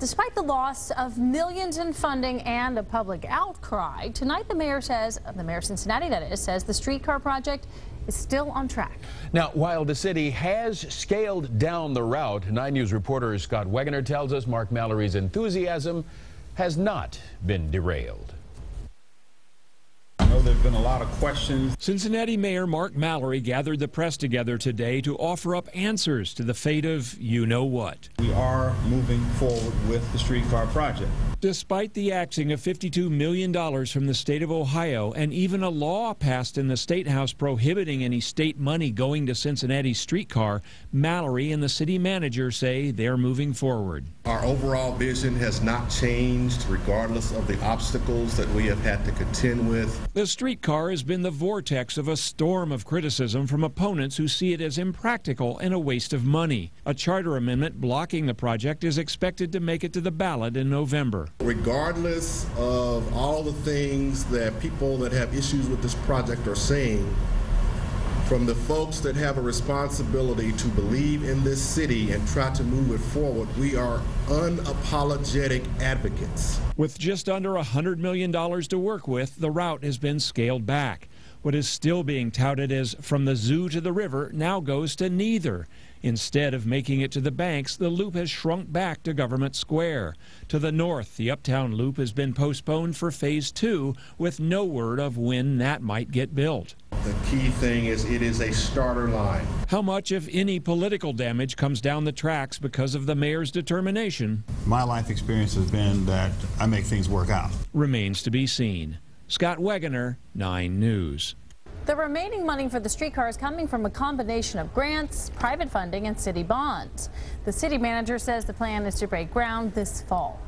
Despite the loss of millions in funding and a public outcry, tonight the mayor says, the mayor of Cincinnati that is, says the streetcar project is still on track. Now, while the city has scaled down the route, 9 News reporter Scott Wegener tells us Mark Mallory's enthusiasm has not been derailed. I know there have been a lot of questions. Cincinnati Mayor Mark Mallory gathered the press together today to offer up answers to the fate of you know what. We are moving forward with the streetcar project. Despite the axing of $52 million from the state of Ohio and even a law passed in the State House prohibiting any state money going to Cincinnati's streetcar, Mallory and the city manager say they're moving forward. Our overall vision has not changed regardless of the obstacles that we have had to contend with. The streetcar has been the vortex of a storm of criticism from opponents who see it as impractical and a waste of money. A charter amendment blocking the project is expected to make it to the ballot in November. Regardless of all the things that people that have issues with this project are saying, from the folks that have a responsibility to believe in this city and try to move it forward, we are unapologetic advocates. With just under $100 million to work with, the route has been scaled back. What is still being touted as from the zoo to the river now goes to neither. Instead of making it to the banks, the loop has shrunk back to Government Square. To the north, the Uptown Loop has been postponed for Phase 2, with no word of when that might get built. The key thing is it is a starter line. How much, if any, political damage comes down the tracks because of the mayor's determination My life experience has been that I make things work out. remains to be seen. Scott Wegener, 9 News. The remaining money for the streetcar is coming from a combination of grants, private funding, and city bonds. The city manager says the plan is to break ground this fall.